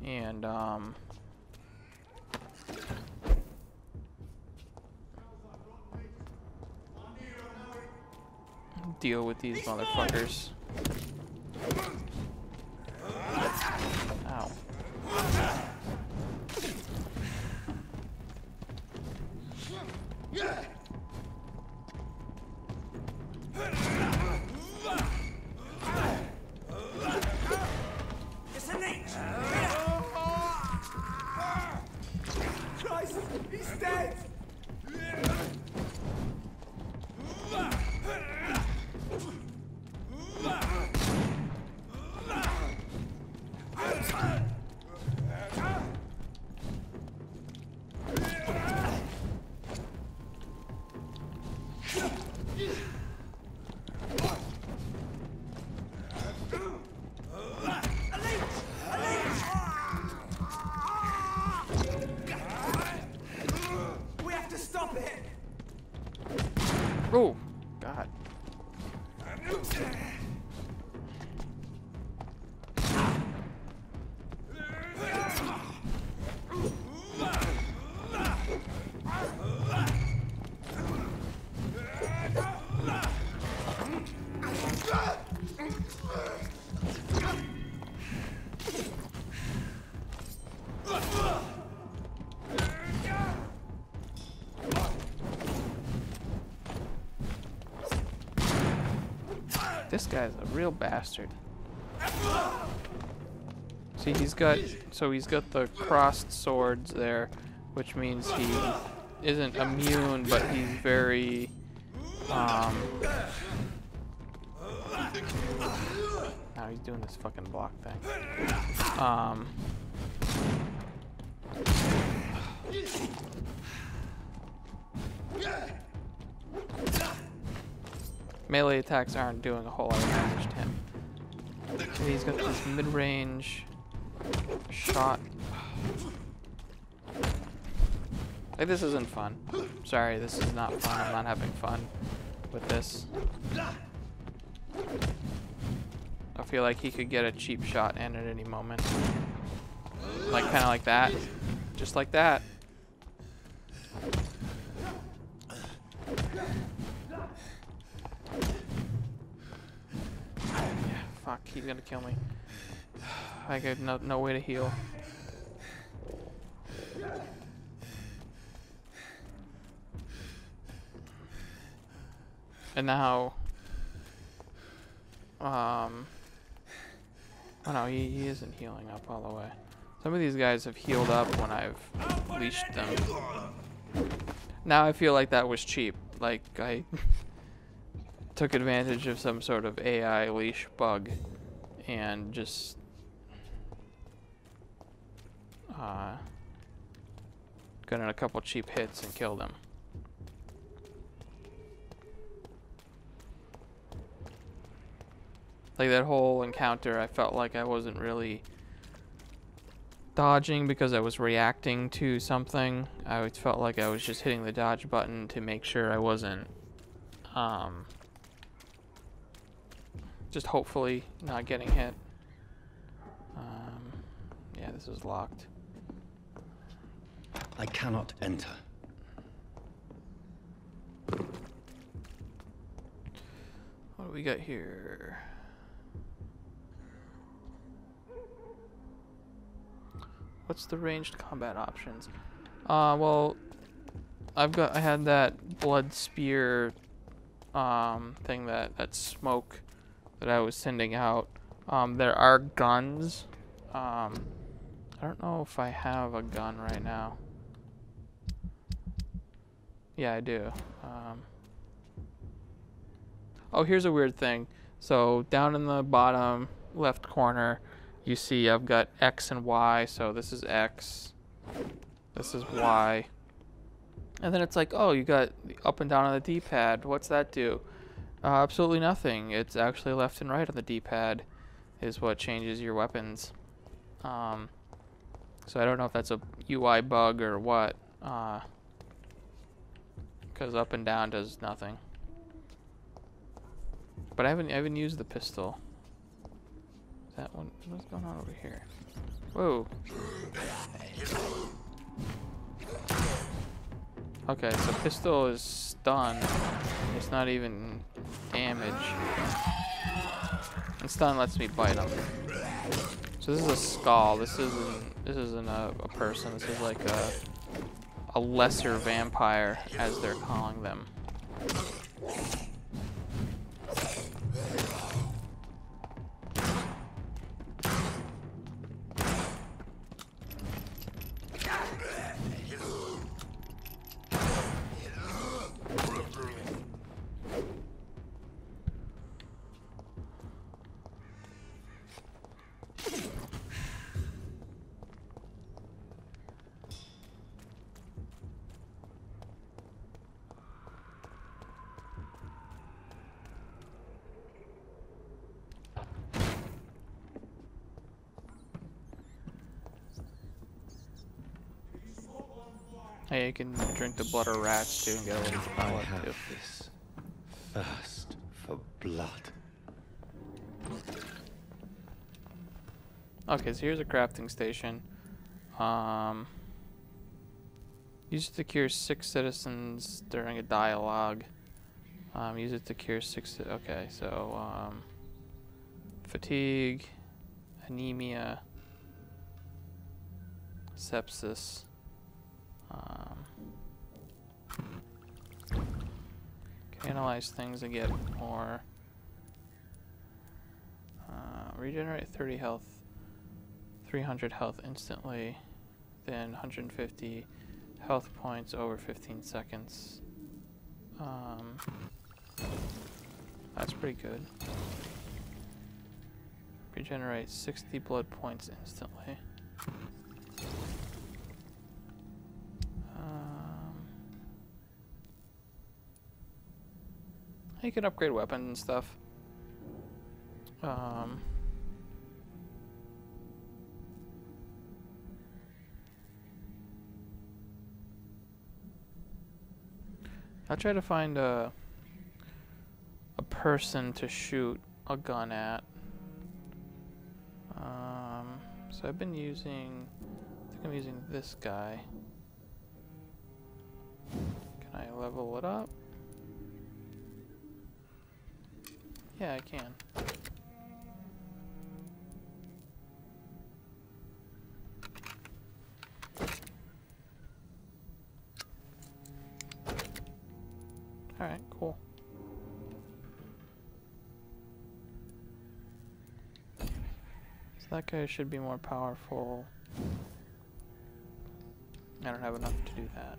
and um, deal with these motherfuckers. Real bastard. See, he's got so he's got the crossed swords there, which means he isn't immune, but he's very um. Now he's doing this fucking block thing. Um. Melee attacks aren't doing a whole lot of damage to him. And he's got this mid-range shot. Like this isn't fun. Sorry, this is not fun. I'm not having fun with this. I feel like he could get a cheap shot in at any moment. Like kind of like that. Just like that. Fuck, he's gonna kill me. I got no, no way to heal. And now, um, oh no, he, he isn't healing up all the way. Some of these guys have healed up when I've leashed them. Now I feel like that was cheap. Like I [laughs] took advantage of some sort of AI leash bug and just uh, got in a couple cheap hits and killed him. Like that whole encounter, I felt like I wasn't really dodging because I was reacting to something. I felt like I was just hitting the dodge button to make sure I wasn't um, just hopefully not getting hit. Um, yeah, this is locked. I cannot enter. What do we got here? What's the ranged combat options? Uh, well, I've got I had that blood spear um thing that that smoke that I was sending out. Um, there are guns. Um, I don't know if I have a gun right now. Yeah, I do. Um, oh, here's a weird thing. So down in the bottom left corner, you see I've got X and Y. So this is X. This is Y. And then it's like, oh, you got up and down on the D-pad. What's that do? Uh, absolutely nothing. It's actually left and right on the D-pad is what changes your weapons. Um, So I don't know if that's a UI bug or what. Uh, because up and down does nothing. But I haven't I haven't used the pistol. That one? What's going on over here? Whoa. Okay, so pistol is stun. It's not even damage. And stun lets me bite them. So this is a skal. This isn't this isn't a, a person. This is like a a lesser vampire, as they're calling them. Hey, you can drink the blood of rats too and get a little have too. this thirst for blood. Okay, so here's a crafting station. Um, use it to cure six citizens during a dialogue. Um, use it to cure six. Okay, so um, fatigue, anemia, sepsis. Um, can analyze things and get more. Uh, regenerate 30 health. 300 health instantly, then 150 health points over 15 seconds. Um, that's pretty good. Regenerate 60 blood points instantly. You can upgrade weapons and stuff. Um, I'll try to find a a person to shoot a gun at. Um, so I've been using. I think I'm using this guy. Can I level it up? Yeah, I can. Alright, cool. So that guy should be more powerful. I don't have enough to do that.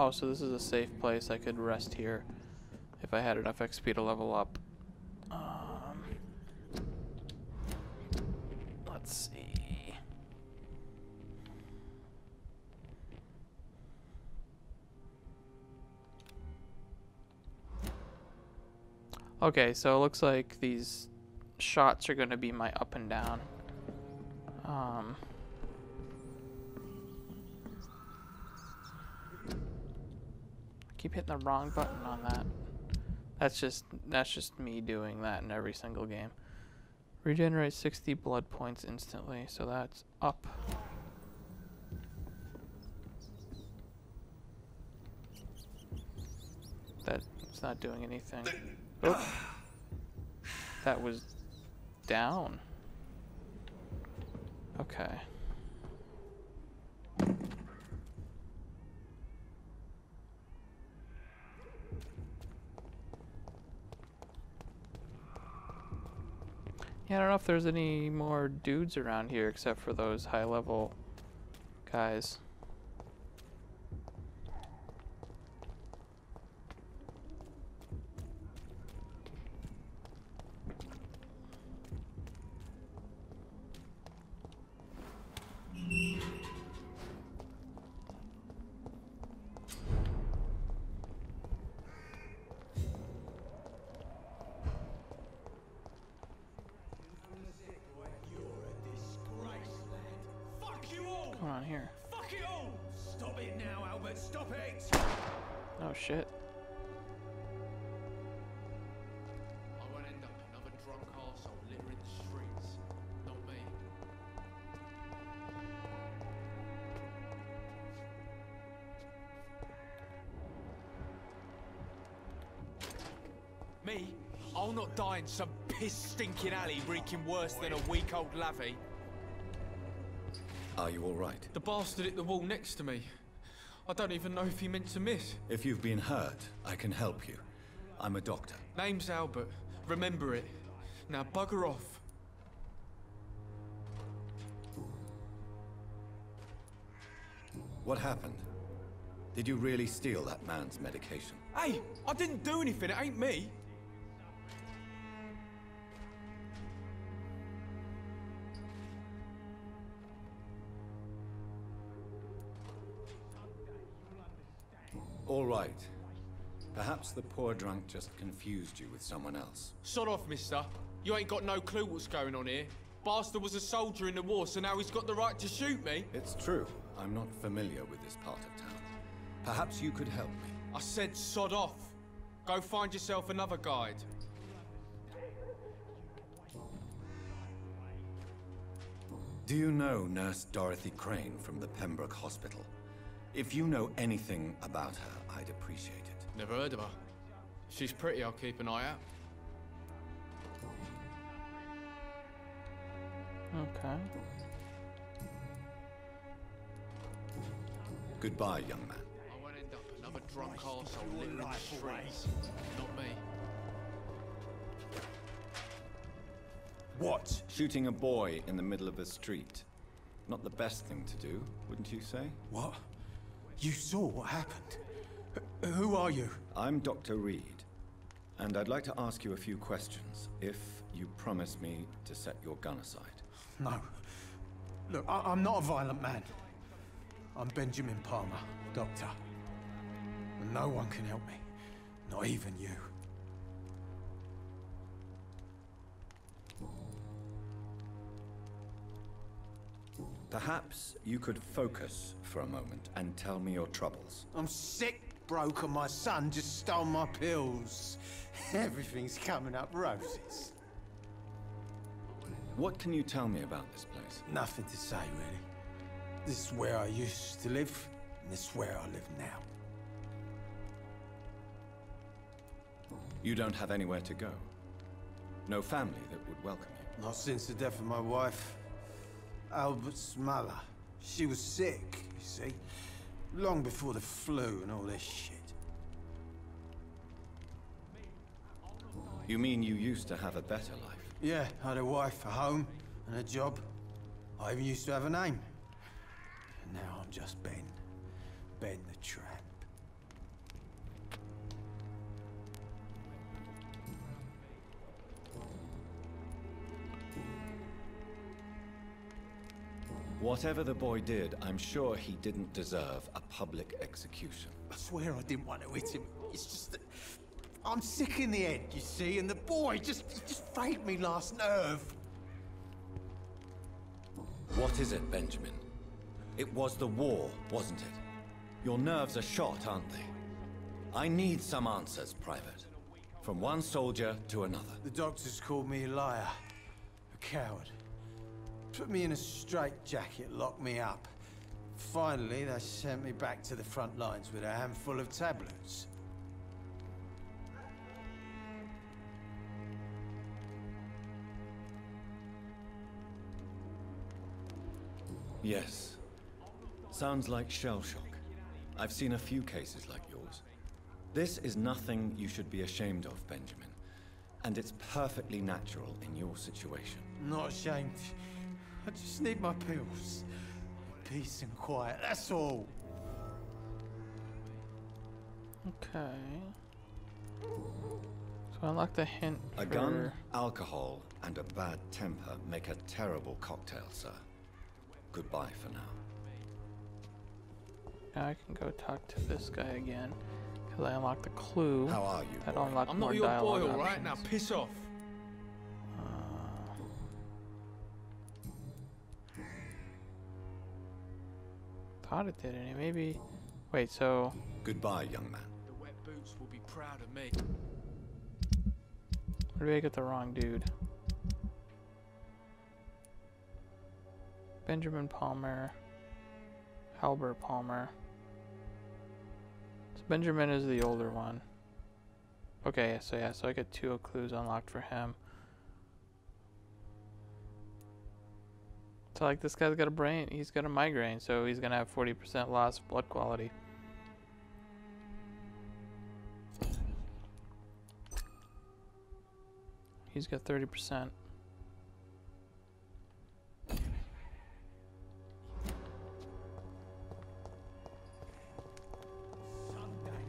Oh, so this is a safe place. I could rest here if I had enough XP to level up. Um, let's see. Okay, so it looks like these shots are going to be my up and down. Keep hitting the wrong button on that. That's just that's just me doing that in every single game. Regenerate 60 blood points instantly, so that's up. That's not doing anything. Oh. That was down. Okay. Yeah, I don't know if there's any more dudes around here except for those high level guys. Me? I'll not die in some piss stinking alley reeking worse than a week old lavvy. Are you all right? The bastard hit the wall next to me. I don't even know if he meant to miss. If you've been hurt, I can help you. I'm a doctor. Name's Albert. Remember it. Now bugger off. What happened? Did you really steal that man's medication? Hey, I didn't do anything. It ain't me. All right. Perhaps the poor drunk just confused you with someone else. Sod off, mister. You ain't got no clue what's going on here. Bastard was a soldier in the war, so now he's got the right to shoot me. It's true. I'm not familiar with this part of town. Perhaps you could help me. I said sod off. Go find yourself another guide. Do you know Nurse Dorothy Crane from the Pembroke Hospital? If you know anything about her, I'd appreciate it. Never heard of her. She's pretty, I'll keep an eye out. Okay. Goodbye, young man. I won't end up another drunk arsehole littering the streets. Not me. What? Shooting a boy in the middle of the street. Not the best thing to do, wouldn't you say? What? You saw what happened? H- who are you? I'm Dr. Reid, and I'd like to ask you a few questions, if you promise me to set your gun aside. No. Look, I- I'm not a violent man. I'm Benjamin Palmer, doctor. And no one can help me. Not even you. Perhaps you could focus for a moment and tell me your troubles. I'm sick, broke, and my son just stole my pills. [laughs] Everything's coming up roses. What can you tell me about this place? Nothing to say, really. This is where I used to live, and this is where I live now. You don't have anywhere to go. No family that would welcome you. Not since the death of my wife, Albert's mother. She was sick, you see. Long before the flu and all this shit. You mean you used to have a better life? Yeah, I had a wife, a home, and a job. I even used to have a name. And now I'm just Ben. Ben the Tramp. Whatever the boy did, I'm sure he didn't deserve a public execution. I swear I didn't want to hit him. It's just that I'm sick in the head, you see, and the boy just just faked me last nerve. What is it, Benjamin? It was the war, wasn't it? Your nerves are shot, aren't they? I need some answers, Private. From one soldier to another. The doctors called me a liar, a coward. Put me in a straitjacket, locked me up. Finally, they sent me back to the front lines with a handful of tablets. Yes. Sounds like shell shock. I've seen a few cases like yours. This is nothing you should be ashamed of, Benjamin. And it's perfectly natural in your situation. Not ashamed. I just need my pills. Peace and quiet, that's all. Okay. So I unlocked the hint A for... gun, alcohol, and a bad temper make a terrible cocktail, sir. Goodbye for now. Now I can go talk to this guy again. Because I unlocked the clue. How are you, That unlocked I'm more not your boy, dialogue alright? Now piss off. Thought it did, and maybe. Wait, so. Goodbye, young man. The wet boots will be proud of me. Or did I get the wrong dude? Benjamin Palmer. Halbert Palmer. So Benjamin is the older one. Okay, so yeah, so I get two clues unlocked for him. So like this guy's got a brain, he's got a migraine, so he's gonna have 40% loss of blood quality. He's got 30%. Someday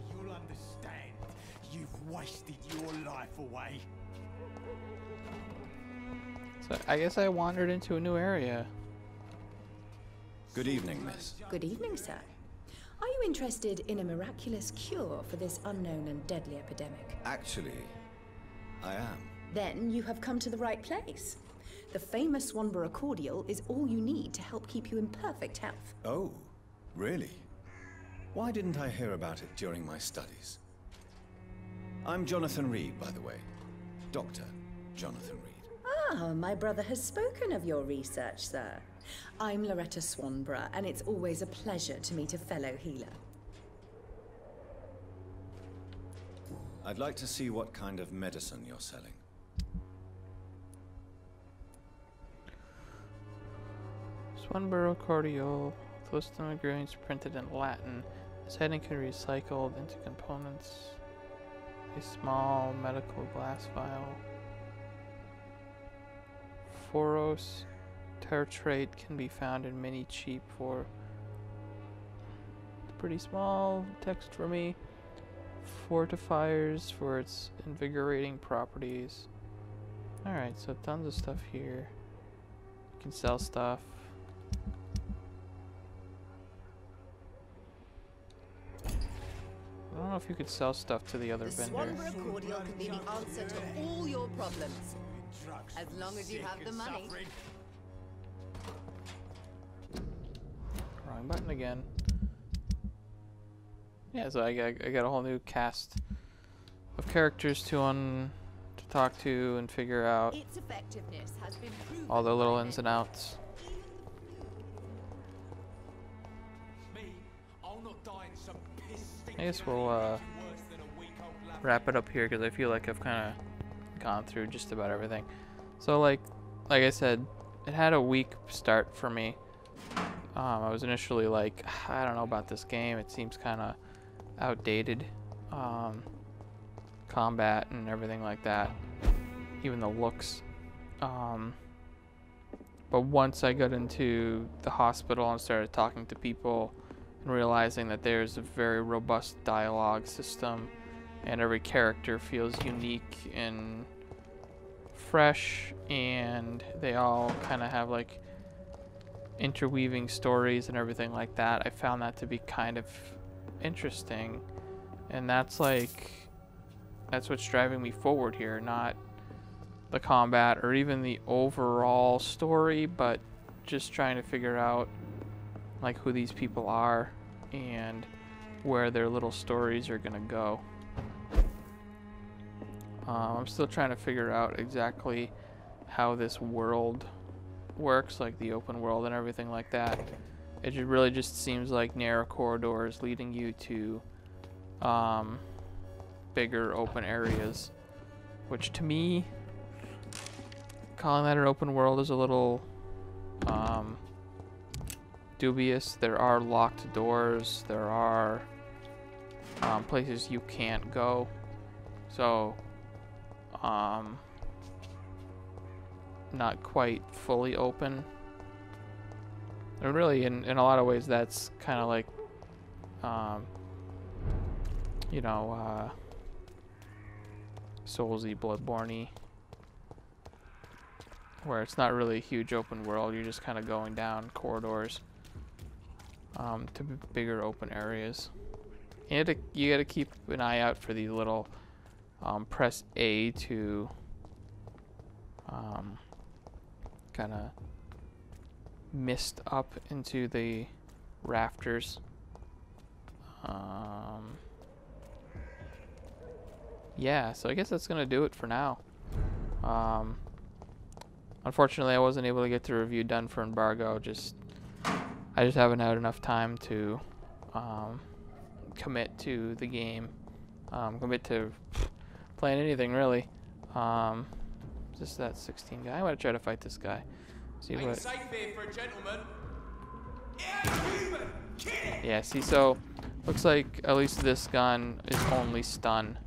you'll understand. You've wasted your life away. So I guess I wandered into a new area. Good evening, miss. Good evening, sir. Are you interested in a miraculous cure for this unknown and deadly epidemic? Actually, I am. Then you have come to the right place. The famous Swanborough cordial is all you need to help keep you in perfect health. Oh, really? Why didn't I hear about it during my studies? I'm Jonathan Reid, by the way. Dr. Jonathan Reid. Ah, my brother has spoken of your research, sir. I'm Loretta Swanborough, and it's always a pleasure to meet a fellow healer. I'd like to see what kind of medicine you're selling. Swanborough cordial, with list of ingredients printed in Latin. This heading can be recycled into components. A small medical glass vial. Phoros tartrate can be found in many cheap for pretty small text for me. Fortifiers for its invigorating properties. Alright, so tons of stuff here. You can sell stuff. I don't know if you could sell stuff to the other The vendor. Swanborough cordial can be the answer to all your problems. As long as you have the money. Button again. Yeah, so I got, I got a whole new cast of characters to un to talk to and figure out Its effectiveness has been all the little ins and outs. I'll not die in some I guess we'll uh, wrap it up here because I feel like I've kind of gone through just about everything. So like, like I said, it had a weak start for me. Um, I was initially like, [sighs] I don't know about this game. It seems kind of outdated. Um, combat and everything like that. Even the looks. Um, but once I got into the hospital and started talking to people and realizing that there's a very robust dialogue system and every character feels unique and fresh and they all kind of have like interweaving stories and everything like that. I found that to be kind of interesting. And that's like that's what's driving me forward here, not the combat or even the overall story, but just trying to figure out like who these people are and where their little stories are gonna go. Um, I'm still trying to figure out exactly how this world works, like the open world and everything like that. It ju- really just seems like narrow corridors leading you to um, bigger open areas, which to me, calling that an open world is a little um, dubious. There are locked doors. There are um, places you can't go. So, um, not quite fully open. And really, in, in a lot of ways, that's kind of like, um, you know, uh, Soulsy, Bloodborne where it's not really a huge open world. You're just kind of going down corridors um, to bigger open areas. You had you got to keep an eye out for the little. Um, press A to um, kind of mist up into the rafters. Um, yeah, so I guess that's gonna do it for now. Um, unfortunately, I wasn't able to get the review done for embargo. Just I just haven't had enough time to um, commit to the game, um, commit to playing anything really. Just that 16 guy. I'm gonna try to fight this guy. See what. for a. Yeah, see, so looks like at least this gun is only stun.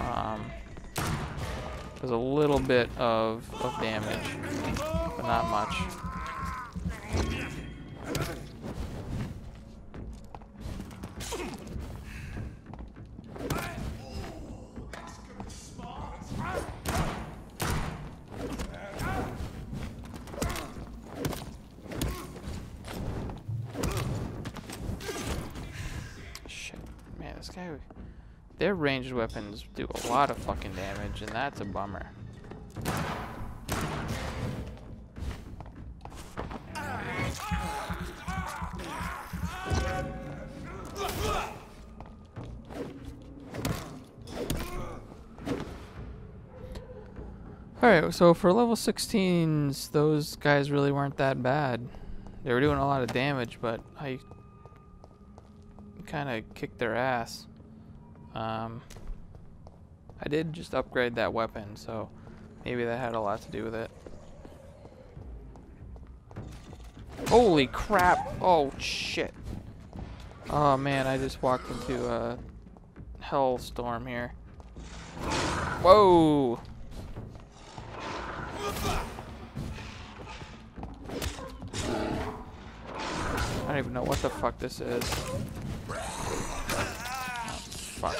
Um, there's a little bit of, of damage, but not much. This guy. Their ranged weapons do a lot of fucking damage, and that's a bummer. Alright, so for level 16s, those guys really weren't that bad. They were doing a lot of damage, but I kind of kicked their ass. Um, I did just upgrade that weapon, so maybe that had a lot to do with it. Holy crap! Oh shit! Oh man, I just walked into a hellstorm here. Whoa! I don't even know what the fuck this is. Oh, fuck.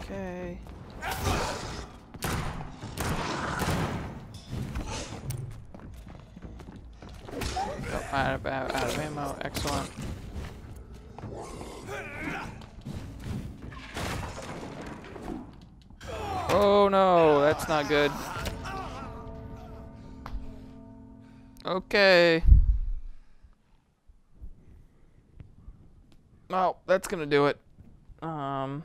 Okay. Oh, out of, out of ammo. Excellent. Oh no, that's not good. Okay. Well, that's gonna do it. Um,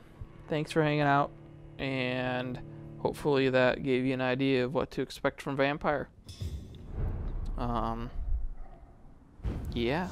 thanks for hanging out, and hopefully that gave you an idea of what to expect from Vampyr. Um, yeah.